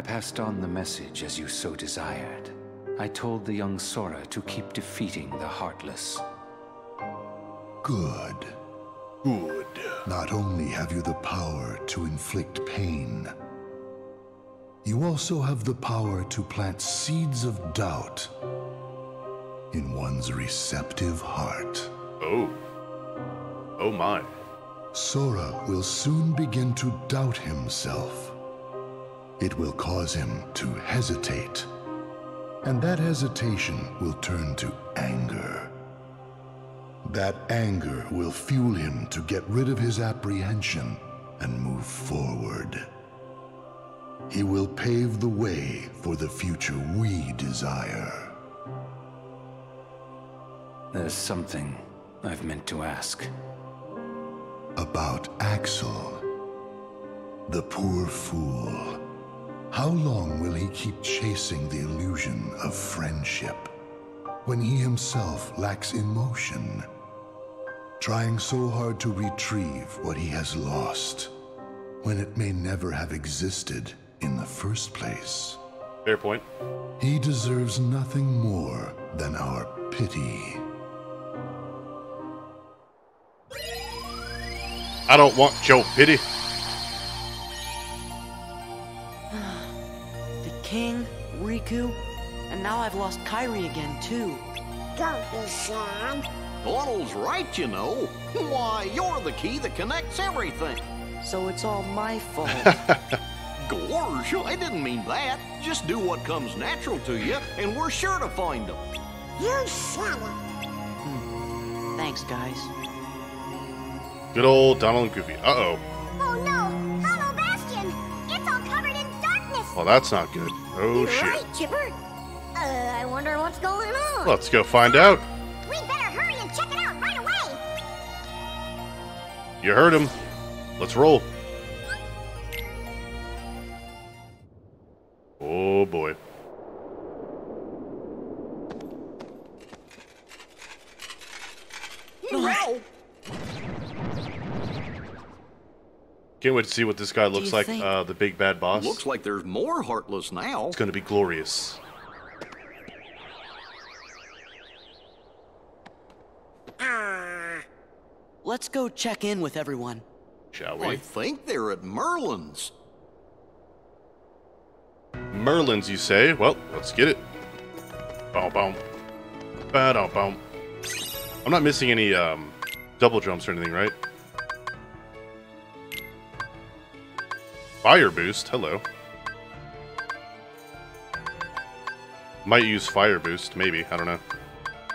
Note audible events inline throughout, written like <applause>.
I passed on the message as you so desired. I told the young Sora to keep defeating the Heartless. Good. Good. Not only have you the power to inflict pain, you also have the power to plant seeds of doubt in one's receptive heart. Oh. Oh my. Sora will soon begin to doubt himself. It will cause him to hesitate. And that hesitation will turn to anger. That anger will fuel him to get rid of his apprehension and move forward. He will pave the way for the future we desire. There's something I've meant to ask. About Axel, the poor fool. How long will he keep chasing the illusion of friendship when he himself lacks emotion? Trying so hard to retrieve what he has lost when it may never have existed in the first place. Fair point. He deserves nothing more than our pity. I don't want Joe pity. Riku, and now I've lost Kairi again, too. Don't be sad. Donald's right, you know. <laughs> Why, you're the key that connects everything. So it's all my fault. <laughs> Gorge, I didn't mean that. Just do what comes natural to you, and we're sure to find them. You shut up. Hmm. Thanks, guys. Good old Donald and Goofy. Uh-oh. Oh no! Hollow Bastion! It's all covered in darkness! Well, that's not good. Oh, You're shit. right, Chipper. Uh, I wonder what's going on. Let's go find out. We better hurry and check it out right away! You heard him. Let's roll. Oh, boy. No! Can't wait to see what this guy looks like, think- uh, the big bad boss. Looks like there's more Heartless now. It's gonna be glorious. Ah. Let's go check in with everyone. Shall we? I think they're at Merlin's. Merlin's, you say? Well, let's get it. Boom, boom. Ba boom. I'm not missing any um, double jumps or anything, right? Fire boost. Hello. Might use fire boost, maybe. I don't know.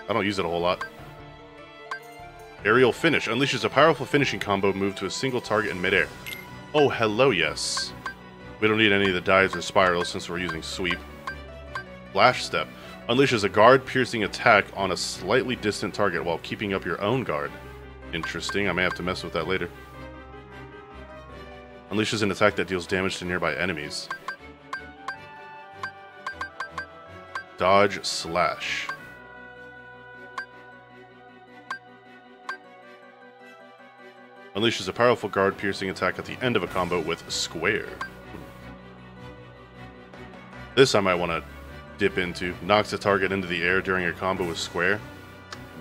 I don't use it a whole lot. Aerial finish unleashes a powerful finishing combo move to a single target in midair. Oh, hello, yes. We don't need any of the dives or spirals since we're using sweep. Flash step unleashes a guard piercing attack on a slightly distant target while keeping up your own guard. Interesting. I may have to mess with that later. Unleashes an attack that deals damage to nearby enemies. Dodge slash. Unleashes a powerful guard piercing attack at the end of a combo with square. This I might want to dip into. Knocks a target into the air during a combo with square.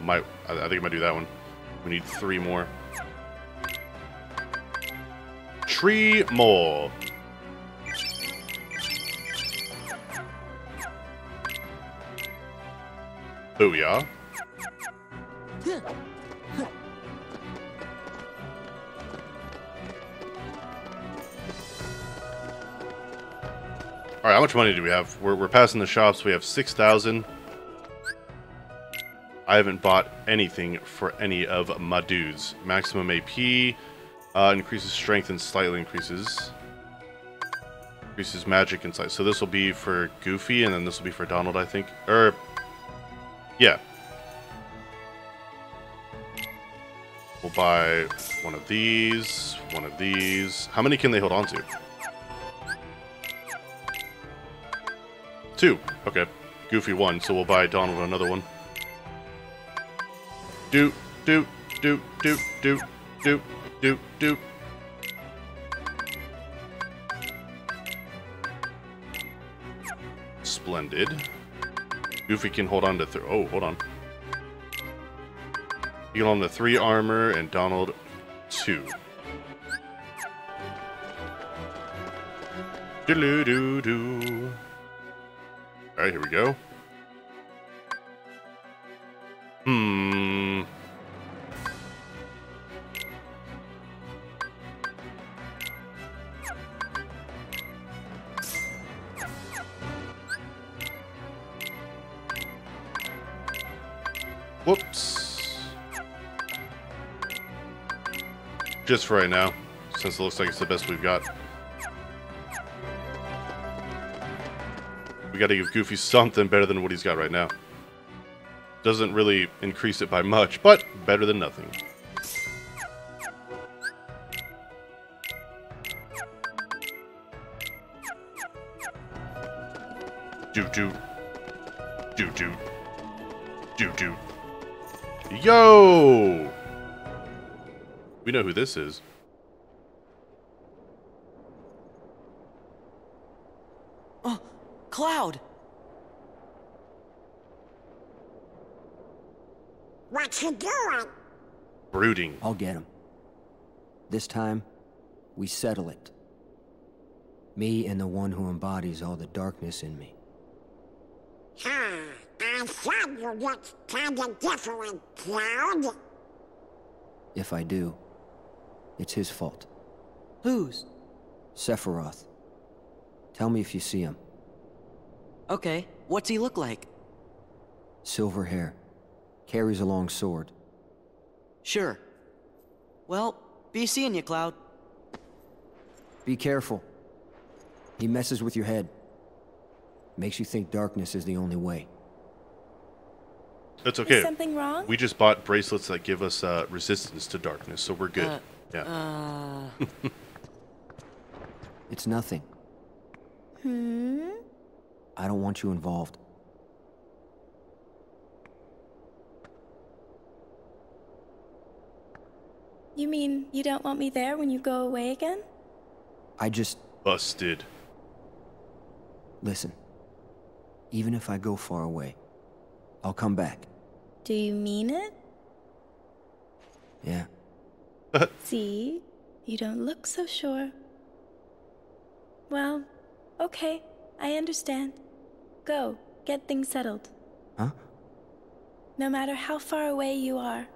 Might I, I think I might do that one. We need three more. Tree more. Booyah. All right, how much money do we have? We're, we're passing the shops. We have 6,000. I haven't bought anything for any of my dudes. Maximum AP uh, increases strength and slightly increases. Increases magic and size. So this will be for Goofy, and then this will be for Donald, I think. Or, yeah. We'll buy one of these, one of these. How many can they hold on to? Two. Okay. Goofy one, so we'll buy Donald another one. Do, do, do, do, do, do, do, do. Splendid. Goofy can hold on to th- oh, hold on. Hold on to three armor and Donald two. Doo doo doo. All right, here we go. Just for right now, since it looks like it's the best we've got. We gotta give Goofy something better than what he's got right now. Doesn't really increase it by much, but better than nothing. Doo doo. Doo doo. Doo doo. Yo! We know who this is. Oh, Cloud! What you doing? Brooding. I'll get him. This time, we settle it. Me and the one who embodies all the darkness in me. Ah, I thought you looked kinda different, Cloud. If I do, it's his fault. Whose? Sephiroth. Tell me if you see him. Okay, what's he look like? Silver hair. Carries a long sword. Sure. Well, be seeing you, Cloud. Be careful. He messes with your head. Makes you think darkness is the only way. That's okay. Is something wrong? We just bought bracelets that give us uh, resistance to darkness, so we're good. Uh, yeah. Uh, It's nothing. Hmm? I don't want you involved. You mean you don't want me there when you go away again? I just. Busted. Listen. Even if I go far away, I'll come back. Do you mean it? Yeah. <laughs> See? You don't look so sure. Well, okay. I understand. Go, get things settled. Huh? No matter how far away you are.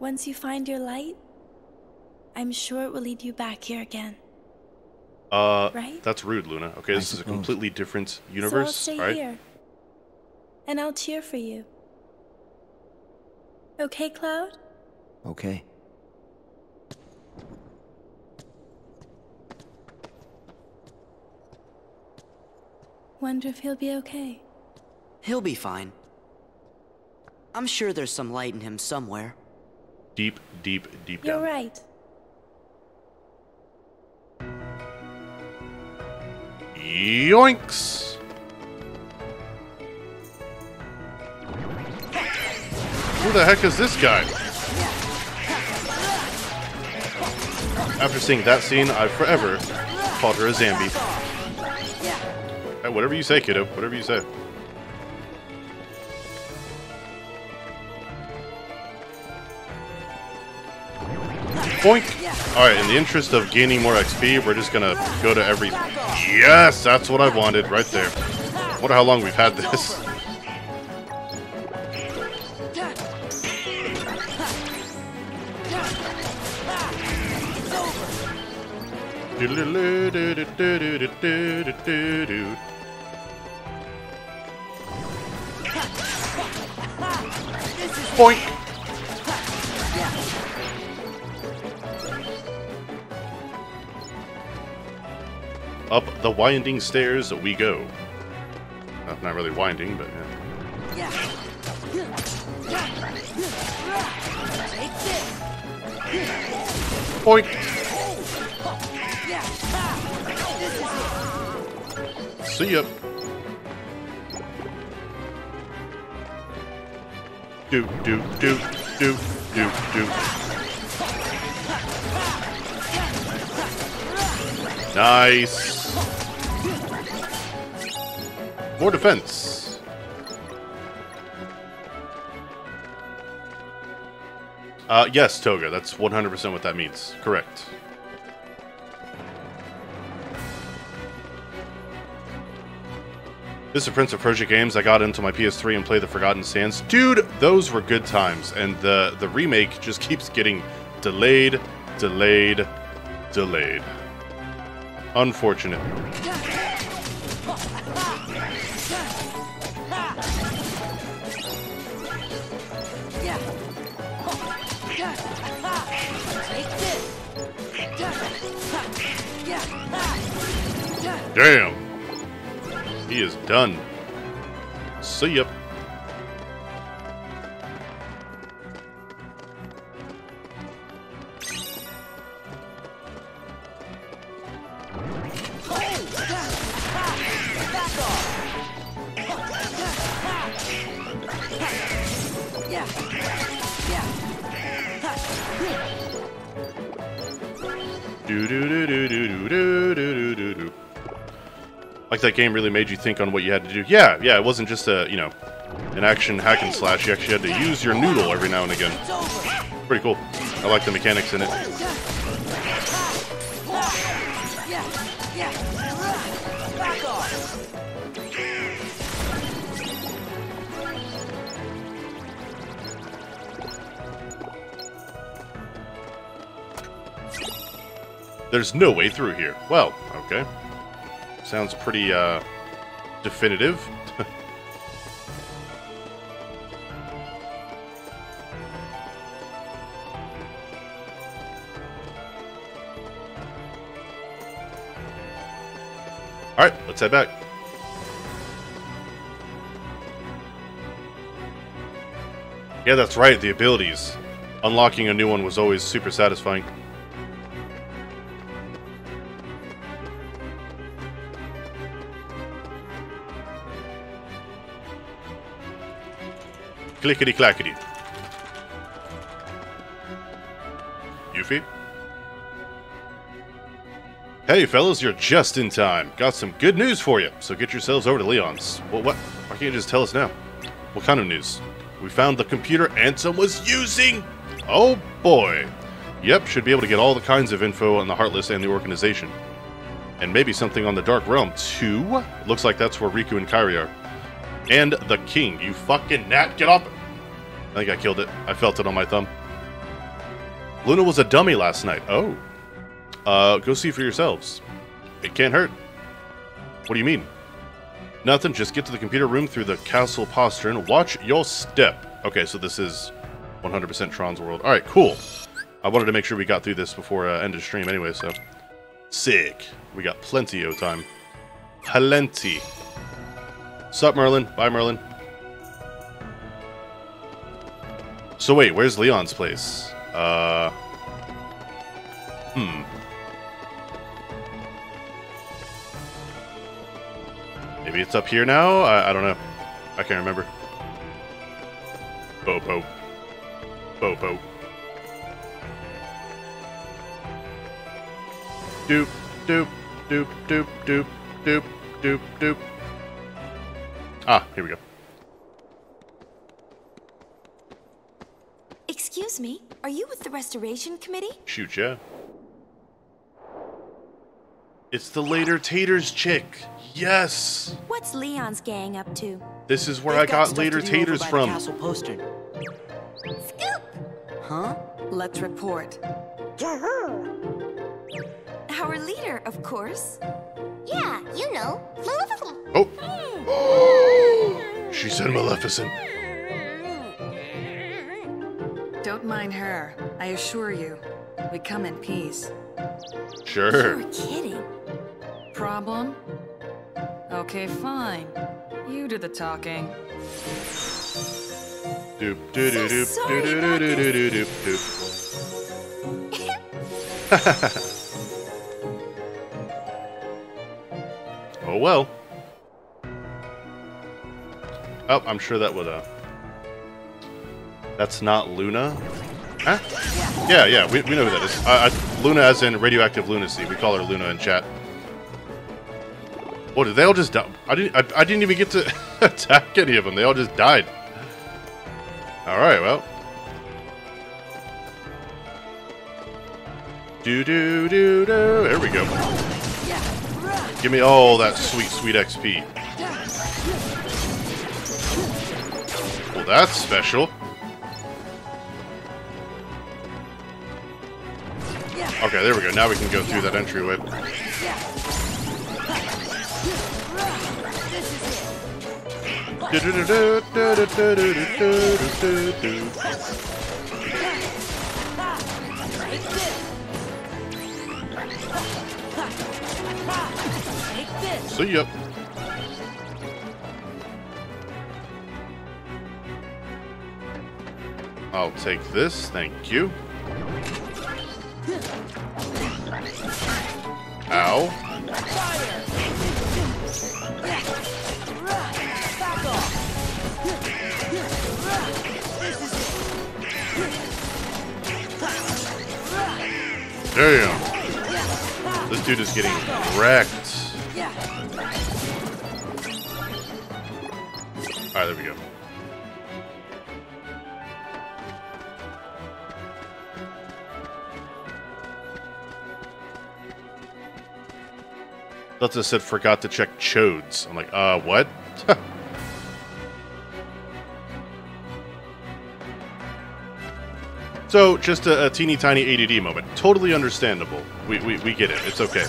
Once you find your light, I'm sure it will lead you back here again. Uh, Right? that's rude, Luna. Okay, I this is a completely different universe. so I'll universe, stay right? here. And I'll cheer for you. Okay, Cloud? Okay. Wonder if he'll be okay. he'll be fine. I'm sure there's some light in him somewhere. Deep, deep, deep You're down. right. Yoinks! Who the heck is this guy? After seeing that scene, I've forever called her a Zambi. Hey, whatever you say, kiddo. Whatever you say. Boink! Alright, in the interest of gaining more XP, we're just gonna go to every... Yes! That's what I wanted, right there. Wonder how long we've had this. <laughs> Boink! Up the winding stairs we go. Uh, not really winding, but yeah. Boink! See ya. Do do do do do do. Nice. More defense. Uh, yes, Toga. That's 100% what that means. Correct. This is Prince of Persia games. I got into my PS3 and played the Forgotten Sands. Dude, those were good times. And the, the remake just <laughs> keeps getting delayed, delayed, delayed. Unfortunate. Damn. He is done. See ya. do do do do do do do like that game really made you think on what you had to do. Yeah, yeah, it wasn't just a, you know, an action hack and slash. You actually had to use your noodle every now and again. Pretty cool. I like the mechanics in it. There's no way through here. Well, okay. Sounds pretty, uh, definitive. <laughs> Alright, let's head back. Yeah, that's right, the abilities. Unlocking a new one was always super satisfying. Clickety clackety. Yuffie? Hey, fellas, you're just in time. Got some good news for you, so get yourselves over to Leon's. Well, what? Why can't you just tell us now? What kind of news? We found the computer Ansem was using! Oh boy! Yep, should be able to get all the kinds of info on the Heartless and the organization. And maybe something on the Dark Realm, too? Looks like that's where Riku and Kairi are. And the King, you fucking gnat, get up! I think I killed it. I felt it on my thumb. Luna was a dummy last night. Oh. Uh, go see for yourselves. It can't hurt. What do you mean? Nothing, just get to the computer room through the castle postern. Watch your step. Okay, so this is 100% Tron's world. Alright, cool. I wanted to make sure we got through this before uh, end of stream anyway, so. Sick. We got plenty of time. Plenty. Sup, Merlin? Bye, Merlin. So wait, where's Leon's place? Uh... Hmm. Maybe it's up here now? I, I don't know. I can't remember. Bopo. Bopo. Doop, doop, doop, doop, doop, doop, doop, doop. Ah, here we go. Excuse me, are you with the Restoration Committee? Shoot, yeah. It's the later Taters chick. Yes! What's Leon's gang up to? This is where They've I got stuff later to do over Taters by the from. Castle postern. Huh? Let's report. Our leader, of course. Yeah, you know. Oh! Hmm. <gasps> she said Maleficent. Don't mind her. I assure you, we come in peace. Sure. You're kidding. Problem? Okay, fine. You do the talking. Doop doo doo doop sorry doo doo about doo doo doo doop doop. <laughs> Oh well. Oh, I'm sure that would uh That's not Luna. Huh? Yeah, yeah, we, we know who that is. Uh, I, Luna as in radioactive lunacy. We call her Luna in chat. What did they all just die? I didn't. I, I didn't even get to <laughs> attack any of them. They all just died. All right. Well. Do do do do. There we go. Give me all that sweet sweet XP. Well, that's special. Okay, there we go. Now we can go through that entryway. See ya. I'll take this, thank you. Ow. Damn. This dude is getting wrecked. There we go. Delta said forgot to check chodes. I'm like, uh, what? <laughs> so, just a, a, teeny tiny ADD moment. Totally understandable. We, we, we get it. It's okay.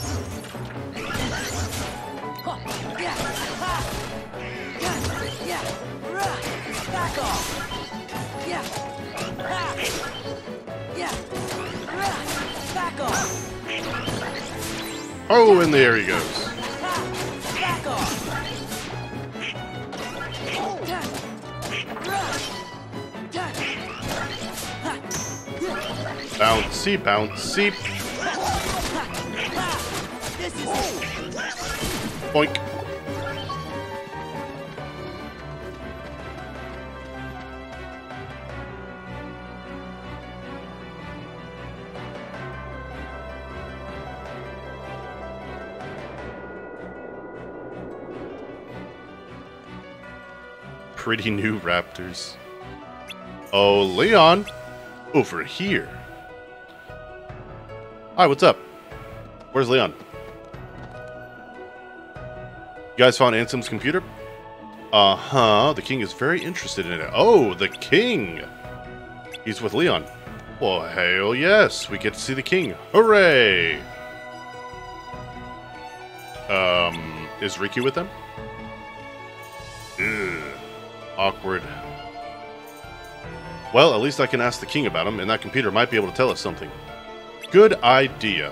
Oh, and there he goes. Bouncy, bouncy. Boink. Pretty new raptors. Oh, Leon! Over here. Hi, what's up? Where's Leon? You guys found Ansem's computer? Uh-huh. The king is very interested in it. Oh, the king! He's with Leon. Well, hell yes. We get to see the king. Hooray! Um, is Riku with them? Ugh. Awkward. Well, at least I can ask the king about him, and that computer might be able to tell us something. Good idea.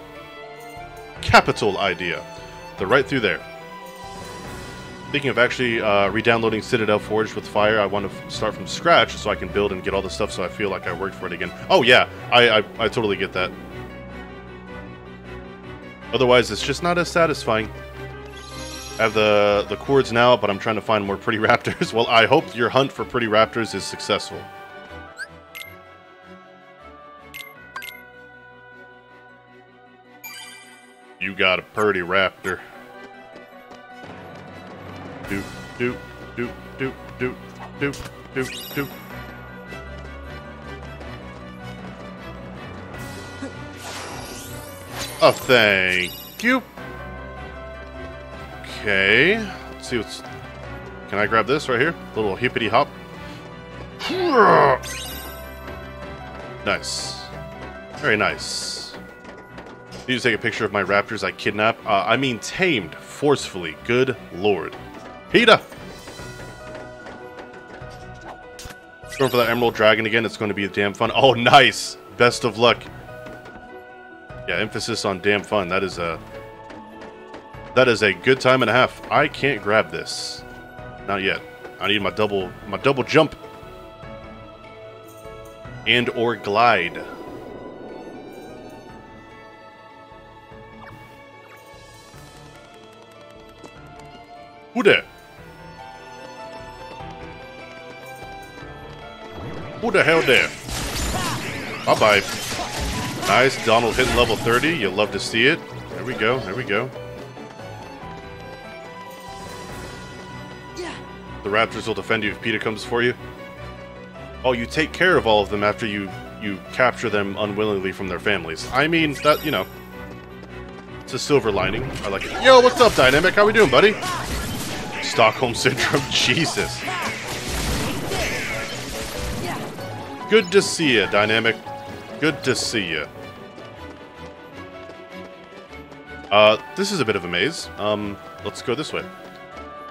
Capital idea. They're right through there. Thinking of actually uh, re-downloading Citadel Forge with Fire, I want to start from scratch so I can build and get all the stuff so I feel like I worked for it again. Oh yeah, I, I, I totally get that. Otherwise, it's just not as satisfying. I have the, the cords now, but I'm trying to find more pretty <laughs> raptors. well, I hope your hunt for pretty raptors is successful. You got a pretty raptor. Doop, doop, doop, doop, doop, doop, doop, doop. Oh, thank you. Okay. Let's see what's... Can I grab this right here? Little hippity hop. Nice. Very nice. Need to take a picture of my raptors I kidnap. Uh, I mean tamed forcefully. Good lord. PETA! Going for that Emerald Dragon again. It's going to be damn fun. Oh, nice! Best of luck. Yeah, emphasis on damn fun. That is a... That is a good time and a half. I can't grab this. Not yet. I need my double my double jump. And or glide. Who there? Who the hell there? Bye-bye. Nice, Donald hitting level 30. You'll love to see it. There we go, there we go. The raptors will defend you if PETA comes for you. Oh, you take care of all of them after you you capture them unwillingly from their families. I mean, that, you know, it's a silver lining. I like it. Yo, what's up, Dynamic? How we doing, buddy? Stockholm Syndrome. <laughs> Jesus. Good to see you, Dynamic. Good to see you. Uh, this is a bit of a maze. Um, let's go this way.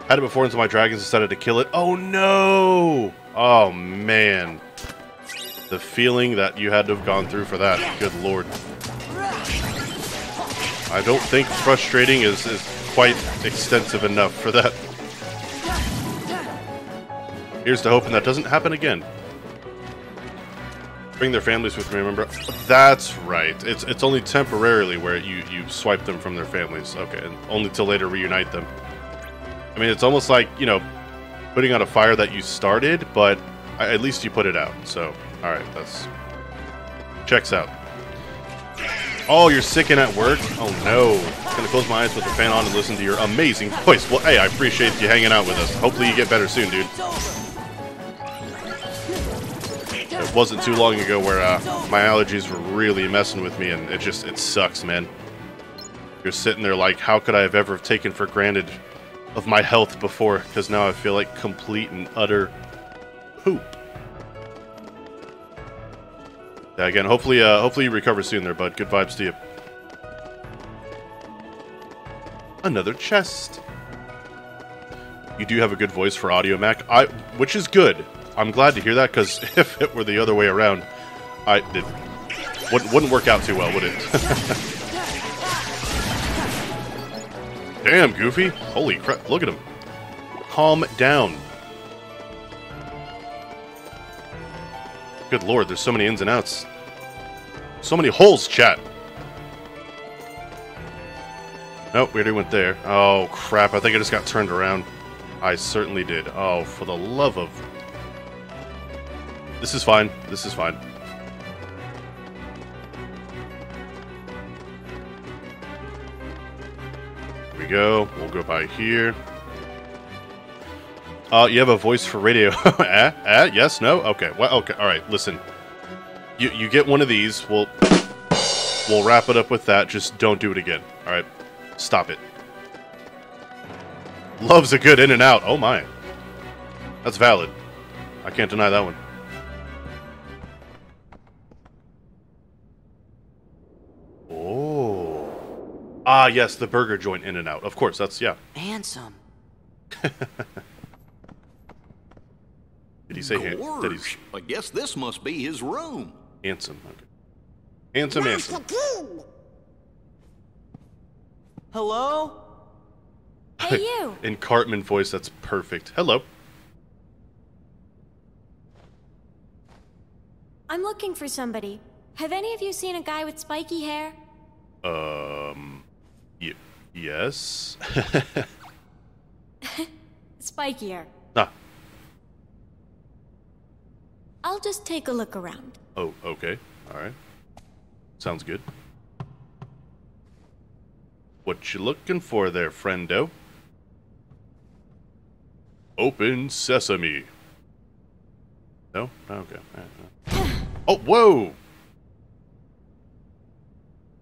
Had it before until my dragons decided to kill it. Oh no! Oh man. The feeling that you had to have gone through for that. Good lord. I don't think frustrating is, is quite extensive enough for that. Here's to hoping that doesn't happen again. Bring their families with me, remember? That's right. It's it's only temporarily where you, you swipe them from their families. Okay, and only till later reunite them. I mean, it's almost like, you know, putting out a fire that you started, but at least you put it out. So, alright, that's... Checks out. Oh, you're sick and at work? Oh no. Gonna close my eyes with the fan on and listen to your amazing voice. Well, hey, I appreciate you hanging out with us. Hopefully you get better soon, dude. It wasn't too long ago where uh, my allergies were really messing with me, and it just, it sucks, man. You're sitting there like, how could I have ever taken for granted of my health before? Because now I feel like complete and utter poop. Yeah, again, hopefully, uh, hopefully you recover soon there, bud. Good vibes to you. Another chest. You do have a good voice for Audio Mac, I, which is good. I'm glad to hear that because <laughs> if it were the other way around, I it wouldn't, wouldn't work out too well, would it? <laughs> Damn, Goofy! Holy crap! Look at him. Calm down. Good lord, there's so many ins and outs. So many holes, chat. Nope, we already went there. Oh, crap. I think I just got turned around. I certainly did. Oh, for the love of... This is fine. This is fine. We go. We'll go by here. Uh, you have a voice for radio. <laughs> eh? Eh? Yes? No? Okay. Well, okay. All right. Listen. You you get one of these. We'll we'll wrap it up with that. Just don't do it again. All right. Stop it. Loves a good in and out. Oh my. That's valid. I can't deny that one. Yes, the burger joint in and out. Of course, that's yeah. Handsome. <laughs> Did he say han- did he I guess this must be his room. handsome? Okay. Handsome, handsome. Hello? Hey, <laughs> you! In Cartman voice, that's perfect. Hello. I'm looking for somebody. Have any of you seen a guy with spiky hair? Um. Yes. <laughs> Spikier. ah. I'll just take a look around. Oh. Okay. All right. Sounds good. What you looking for there, friendo? Open sesame. No? Okay. All right, all right. <sighs> Oh, whoa!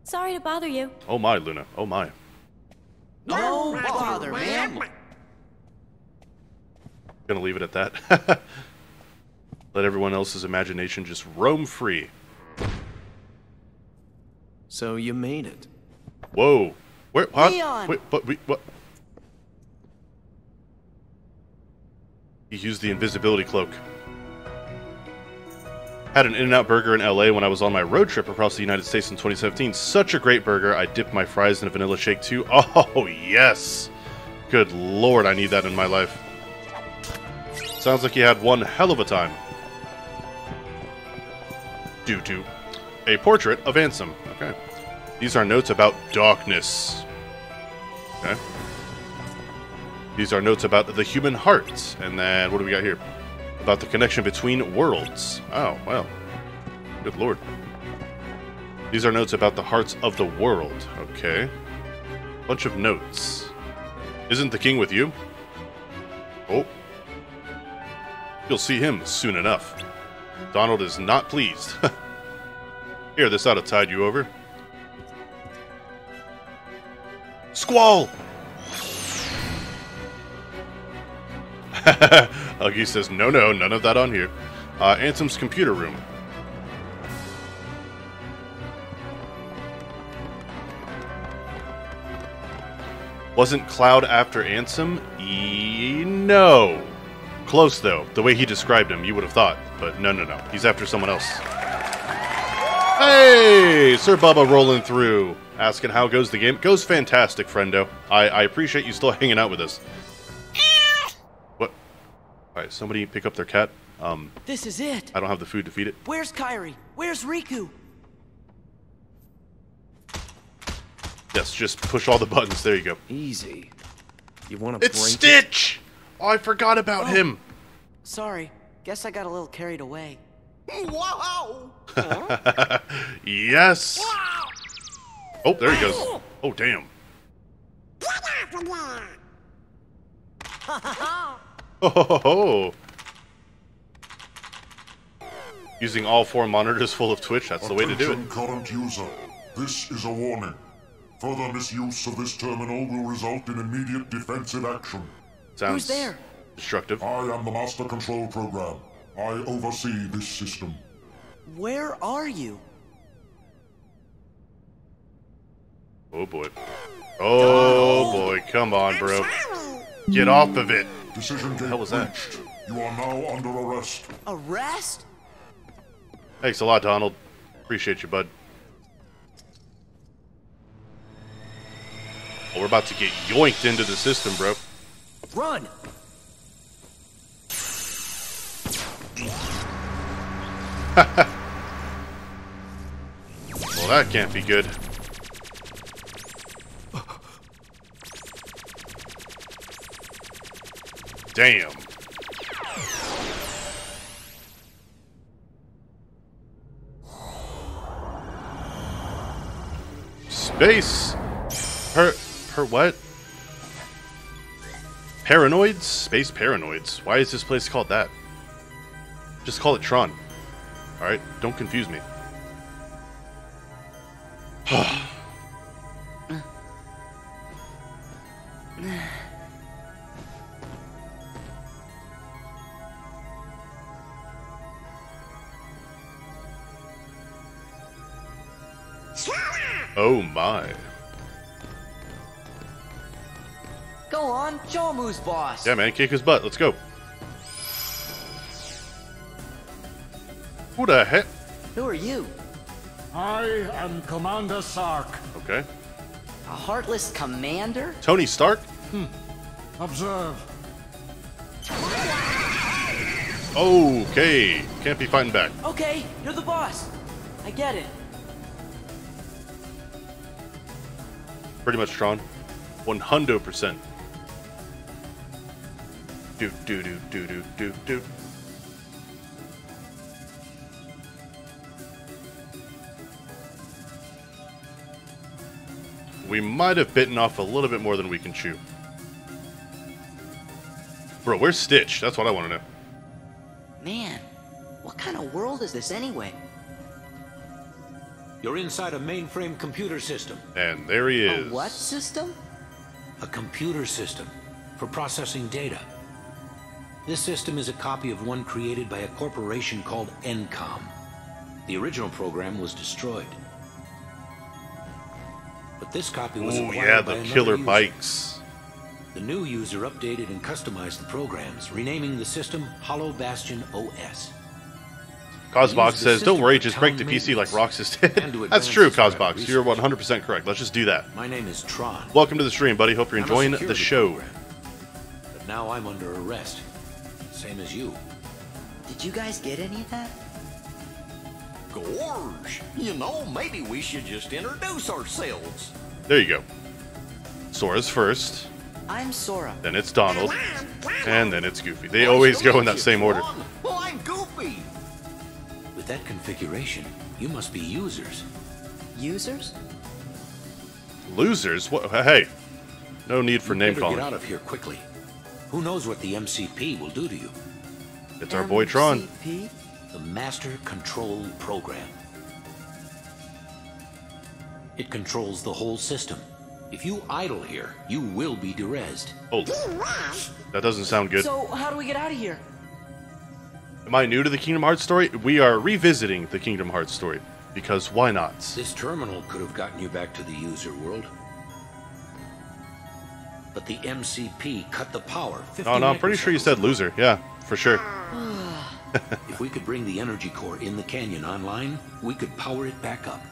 Sorry to bother you. Oh my, Luna. Oh my. No oh, bother, man. Gonna leave it at that. <laughs> Let everyone else's imagination just roam free. So you made it. Whoa. Where? What? Leon! Wait, but we, what? He used the invisibility cloak. Had an In-N-Out burger in LA when I was on my road trip across the United States in 2017. Such a great burger. I dipped my fries in a vanilla shake too. <laughs> Oh, yes. Good lord, I need that in my life. Sounds like you had one hell of a time. Due to a portrait of Ansem. Okay. These are notes about darkness. Okay. These are notes about the human heart. And then, what do we got here? About the connection between worlds. Oh, well. Good lord. These are notes about the hearts of the world. Okay. Bunch of notes. Isn't the king with you? Oh. You'll see him soon enough. Donald is not pleased. <laughs> Here, this ought to tide you over. Squall! <laughs> Huggy says, no, no, none of that on here. Uh, Ansem's computer room. Wasn't Cloud after Ansem? E no. Close though. The way he described him, you would have thought. But no, no, no. He's after someone else. Hey, Sir Bubba rolling through, asking how goes the game. Goes fantastic, friendo. I, I appreciate you still hanging out with us. What? All right, somebody pick up their cat. Um, This is it. I don't have the food to feed it. Where's Kairi? Where's Riku? Yes, just push all the buttons. There you go. Easy. You want to It's break Stitch! Oh, I forgot about Oh. him. Sorry. Guess I got a little carried away. Wow! <laughs> yes. Oh, there he goes. Oh, damn. <laughs> Oh, ho, ho, ho. Using all four monitors full of Twitch, that's the way to do it. Attention current user. This is a warning. Further misuse of this terminal will result in immediate defensive action. Sounds Who's there? destructive. I am the Master Control Program. I oversee this system. Where are you? Oh boy. Oh boy, come on, bro. Get off of it. Decision gate hell was that? breached. You are now under arrest. Arrest? Thanks a lot, Donald. Appreciate you, bud. Oh, we're about to get yoinked into the system, bro. Run! <laughs> Well, that can't be good. Damn. Space. Per. Per what? Paranoids? Space paranoids. Why is this place called that? Just call it Tron. Alright? Don't confuse me. Yeah, man, kick his butt. Let's go. Who the heck? Who are you? I am Commander Sark. Okay. A heartless commander? Tony Stark? Hmm. Observe. Okay. Can't be fighting back. Okay, you're the boss. I get it. Pretty much Tron. 100%. Do, do, do, do, do, do, do. We might have bitten off a little bit more than we can chew. Bro, where's Stitch? That's what I want to know. Man, what kind of world is this anyway? You're inside a mainframe computer system. And there he A is. what system? A computer system for processing data. This system is a copy of one created by a corporation called ENCOM. The original program was destroyed. But this copy was Oh, acquired yeah, the killer user. bikes. The new user updated and customized the programs, renaming the system Hollow Bastion OS. Cosbox says, "Don't worry, just break the PC like Roxas did." <laughs> That's true, Cosbox. You're 100% correct. Let's just do that. My name is Tron. Welcome to the stream, buddy. Hope you're enjoying the show. program. But now I'm under arrest. Same as you. Did you guys get any of that? Gorge. You know, maybe we should just introduce ourselves. There you go. Sora's first, I'm Sora. then it's Donald, and then it's Goofy. They always go in that same order. Well, I'm Goofy. With that configuration, you must be users. Users? Losers? What? Hey, no need for You name calling. Get out of here quickly. Who knows what the MCP will do to you? It's our boy Tron. MCP? The Master Control Program. It controls the whole system. If you idle here, you will be derezzed. Oh, that doesn't sound good. So, how do we get out of here? Am I new to the Kingdom Hearts story? We are revisiting the Kingdom Hearts story. Because why not? This terminal could have gotten you back to the user world. But the MCP cut the power. 50 No, no, I'm pretty sure you said loser. Yeah, for sure. <sighs> if we could bring the energy core in the canyon online, we could power it back up.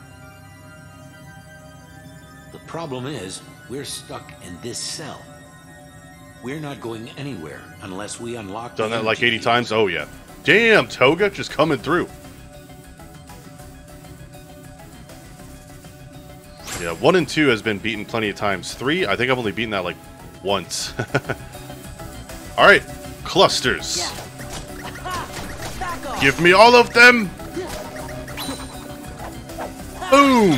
The problem is, we're stuck in this cell. We're not going anywhere unless we unlock Done that like energy 80 times? Oh, yeah. Damn, Toga, just coming through. Yeah, 1 and 2 has been beaten plenty of times. 3, I think I've only beaten that like once. <laughs> Alright, clusters. Give me all of them! Boom!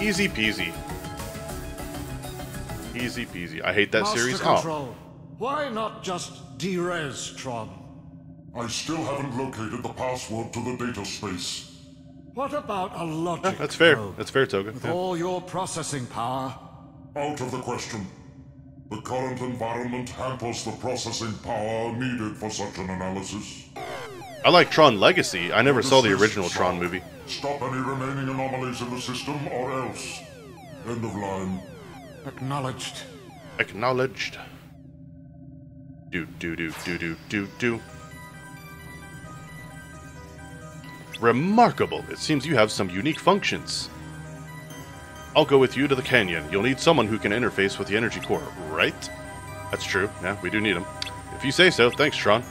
Easy peasy. Easy peasy. I hate that Master series. Oh, Why not just derez Tron? I still haven't located the password to the data space. What about a logic <laughs> that's fair. probe? That's fair, Toga. With Yeah. all your processing power, Out of the question. The current environment hampers the processing power needed for such an analysis. I like Tron Legacy. I never saw the original Tron movie. Stop any remaining anomalies in the system or else. End of line. acknowledged. Acknowledged. Do do do do do do do. Remarkable. It seems you have some unique functions. I'll go with you to the canyon. You'll need someone who can interface with the energy core, right? That's true. Yeah, we do need him. If you say so, thanks, Tron.